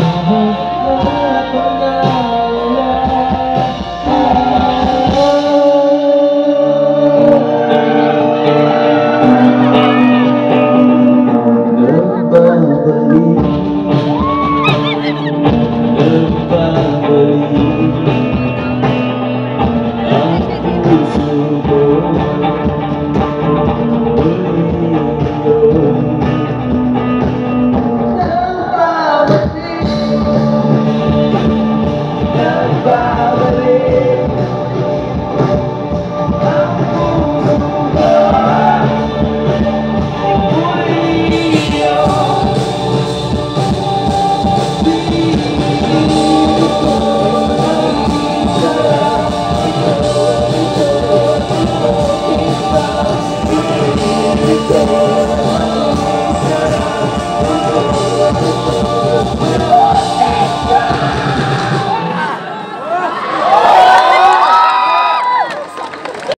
Oh.